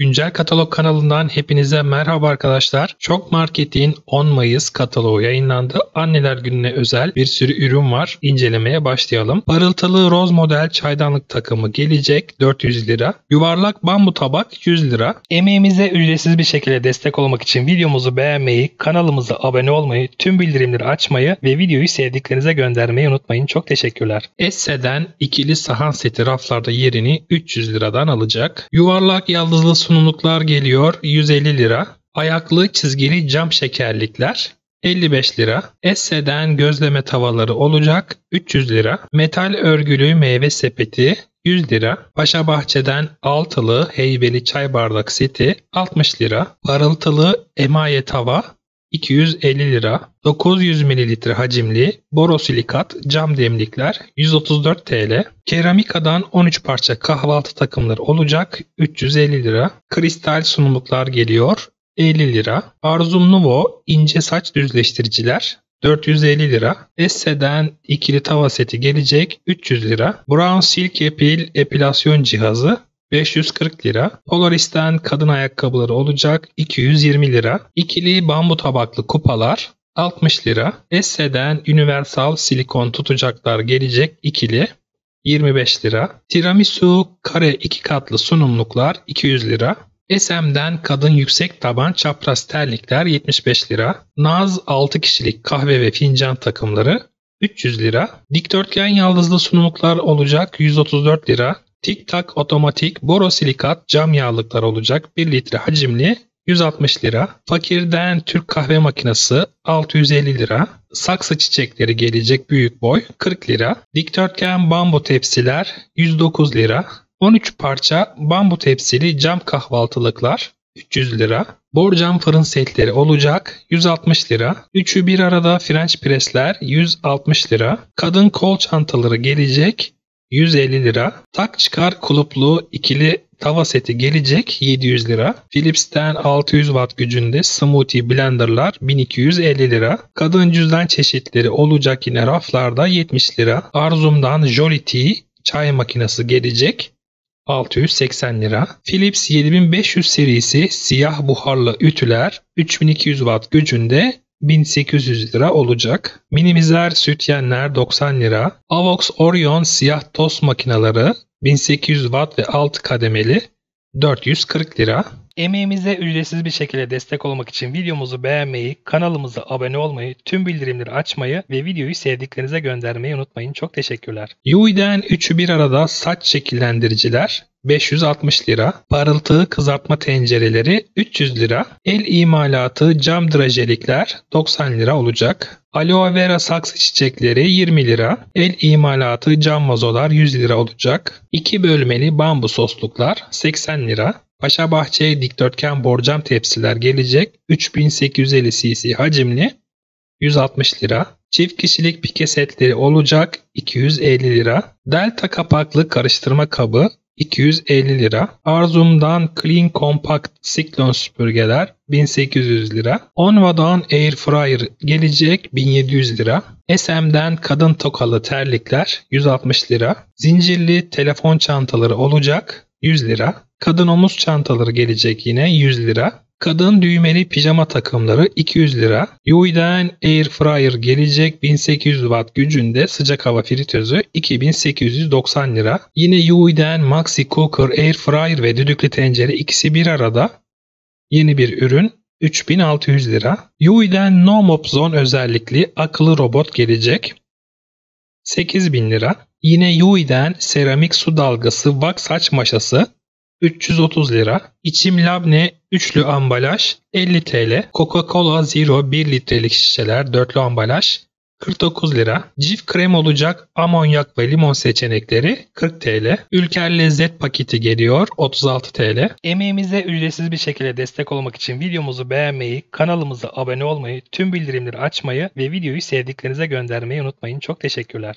Güncel Katalog kanalından hepinize merhaba arkadaşlar. Çok Market'in 10 Mayıs kataloğu yayınlandı. Anneler gününe özel bir sürü ürün var. İncelemeye başlayalım. Parıltılı roz model çaydanlık takımı gelecek 400 lira. Yuvarlak bambu tabak 100 lira. Emeğimize ücretsiz bir şekilde destek olmak için videomuzu beğenmeyi, kanalımıza abone olmayı, tüm bildirimleri açmayı ve videoyu sevdiklerinize göndermeyi unutmayın. Çok teşekkürler. Esse'den ikili sahan seti raflarda yerini 300 liradan alacak. Yuvarlak yaldızlı sunumluklar geliyor 150 lira. Ayaklı çizgili cam şekerlikler 55 lira. Esse'den gözleme tavaları olacak 300 lira. Metal örgülü meyve sepeti 100 lira. Paşa Bahçe'den altılı heybeli çay bardak seti 60 lira. Parıltılı emaye tava 250 lira. 900 ml hacimli borosilikat cam demlikler 134 TL. Keramikadan 13 parça kahvaltı takımları olacak 350 lira. Kristal sunumluklar geliyor 50 lira. Arzum Nuvo ince saç düzleştiriciler 450 lira. Esse'den ikili tava seti gelecek 300 lira. Brown Silk Epil epilasyon cihazı 540 lira. Polaris'ten kadın ayakkabıları olacak 220 lira. İkili bambu tabaklı kupalar 60 lira. Esse'den universal silikon tutacaklar gelecek ikili 25 lira. Tiramisu kare iki katlı sunumluklar 200 lira. SM'den kadın yüksek taban çapraz terlikler 75 lira. Naz 6 kişilik kahve ve fincan takımları 300 lira. Dikdörtgen yaldızlı sunumluklar olacak 134 lira. Tik tak otomatik borosilikat cam yağlıklar olacak 1 litre hacimli 160 lira. Fakirden Türk kahve makinesi 650 lira. Saksı çiçekleri gelecek büyük boy 40 lira. Dikdörtgen bambu tepsiler 109 lira. 13 parça bambu tepsili cam kahvaltılıklar 300 lira. Borcam fırın setleri olacak 160 lira. Üçü bir arada French presler 160 lira. Kadın kol çantaları gelecek 150 lira. Tak çıkar kuluplu ikili tava seti gelecek 700 lira. Philips'ten 600 watt gücünde smoothie blenderlar 1250 lira. Kadın cüzdan çeşitleri olacak yine raflarda 70 lira. Arzum'dan Jollity çay makinesi gelecek 680 lira. Philips 7500 serisi siyah buharlı ütüler 3200 watt gücünde 1800 lira olacak. Minimizer sütyenler 90 lira. Avox Orion siyah tost makineleri 1800 watt ve alt kademeli 440 lira. Emeğimize ücretsiz bir şekilde destek olmak için videomuzu beğenmeyi, kanalımıza abone olmayı, tüm bildirimleri açmayı ve videoyu sevdiklerinize göndermeyi unutmayın. Çok teşekkürler. Yui'den üçü bir arada saç şekillendiriciler 560 lira. Parıltı kızartma tencereleri 300 lira. El imalatı cam drajelikler 90 lira olacak. Aloe vera saksı çiçekleri 20 lira. El imalatı cam vazolar 100 lira olacak. 2 bölmeli bambu sosluklar 80 lira. Paşa Bahçe dikdörtgen borcam tepsiler gelecek 3850 cc hacimli 160 lira. Çift kişilik pike setleri olacak 250 lira. Delta kapaklı karıştırma kabı 250 lira. Arzum'dan Clean Compact Cyclone süpürgeler 1800 lira. Onva'dan Air Fryer gelecek 1700 lira. SM'den kadın tokalı terlikler 160 lira. Zincirli telefon çantaları olacak 100 lira. Kadın omuz çantaları gelecek yine 100 lira. Kadın düğmeli pijama takımları 200 lira. Yui'den Air Fryer gelecek 1800 watt gücünde sıcak hava fritözü 2890 lira. Yine Yui'den Maxi Cooker Air Fryer ve düdüklü tencere ikisi bir arada. Yeni bir ürün 3600 lira. Yui'den No Mop Zone özellikli akıllı robot gelecek. 8000 lira. Yine Yui'den seramik su dalgası wax saç maşası 330 lira. İçim labne üçlü ambalaj 50 TL. Coca-Cola Zero 1 litrelik şişeler dörtlü ambalaj 49 lira. Cif krem olacak amonyak ve limon seçenekleri 40 TL. Ülker lezzet paketi geliyor 36 TL. Emeğimize ücretsiz bir şekilde destek olmak için videomuzu beğenmeyi, kanalımıza abone olmayı, tüm bildirimleri açmayı ve videoyu sevdiklerinize göndermeyi unutmayın. Çok teşekkürler.